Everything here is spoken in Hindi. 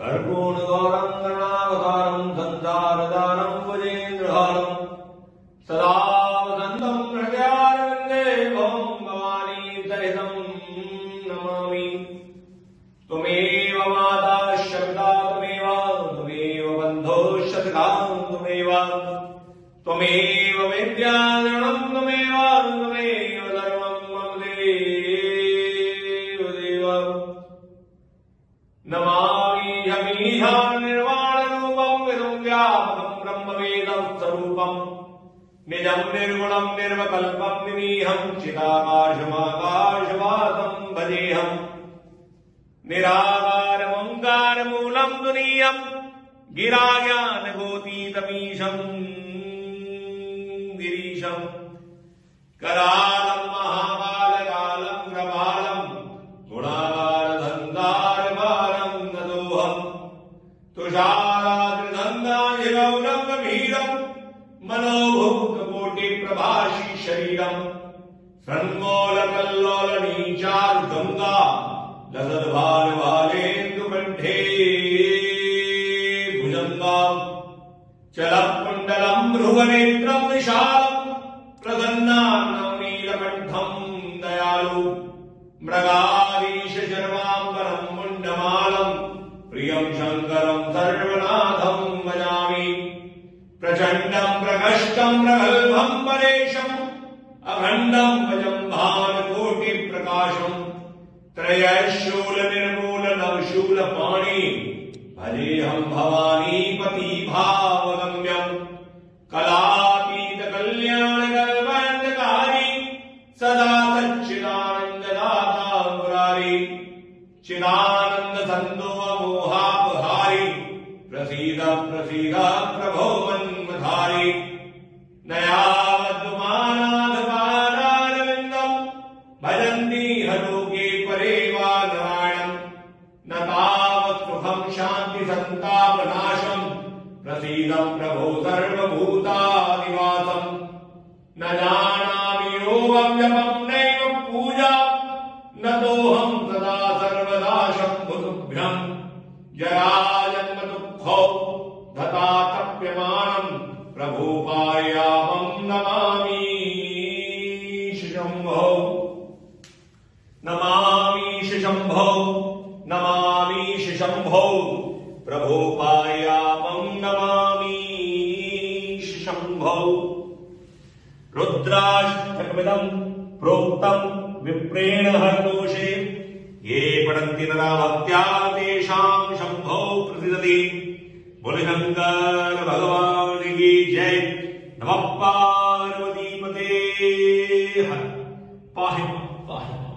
कर्पूणगौरम् करुणावतारम् सञ्चारदारम् भजेन्द्रहारम् सदा वसन्तम् हृदयारविन्दे भवम् भवानी सहितम् नमामि। त्वमेव माता शब्दा त्वमेव त्वमेव बन्धोश्च सखा त्वमेव। त्वमेव विद्याधरणम् त्वमेव त्वमेव धर्मम्, मम देव देव। नमामि। यमीहा निर्वाणरूपम् निजम् निर्गुणम् निर्वकल्पम् चिदाकाशमाकाशवासम् भजेऽहम् निराकारमङ्कारमूलम् दुनीयम् गिराज्ञानगोतीतमीशम् गिरीशम् करालम् तुषाराद्रिदन्दाजिगौरम् गभीरम् मनोभूतकोटिप्रभाषि शरीरम् सन्मोलकल्लोलनीचारुगङ्गा लसद्भानुभालेन्दुकण्ठे भुजङ्गाम् चलकुण्डलम् भ्रुवनेत्रम् विशालम् प्रसन्नान्नम् नीलकण्ठम् दयालु मृगाधीश शर्माम्बरम् मुण्डमालम् शङ्करम् सर्वनाथम् भजामि प्रचण्डम् प्रकष्टम् प्रगल्भम् परेशम् अखण्डम् भजम् भानुकोटिप्रकाशम् त्रयशूल निर्मूल नवशूल पाणि भजेऽहम् भवानीपति भावगम्यम् कलातीत कल्याण कल्पन्दकारी सदा सच्चिदानन्ददाता मुरारी। चिदानन्द सन्दो मोहापहारि प्रसीद प्रभो मन्मधारि न यावद्मानाधकारारविन्दम् भजन्ति हलोके परे वा न तावत् सुखम् शान्ति प्रसीदम् प्रभो सर्वभूतादिवासम् न जानामि योगम् जपम् नैव पूजा, न तोऽहम् सदा सर्वदा शम्भुतुभ्यम्। धता तप्यमानम् प्रभोपायामम् नमामि शम्भो नमामीश शम्भो नमामीश शम्भो प्रभोपायामम् नमामीश शम्भो रुद्राष्टकमिदम् प्रोक्तम् विप्रेण हरदोषे। ये पठन्ति नरा भक्त्या तेषाम् शम्भो बोलशङ्कर भगवान की जय। नमः पार्वतीपते हर। पाहे। पाहि।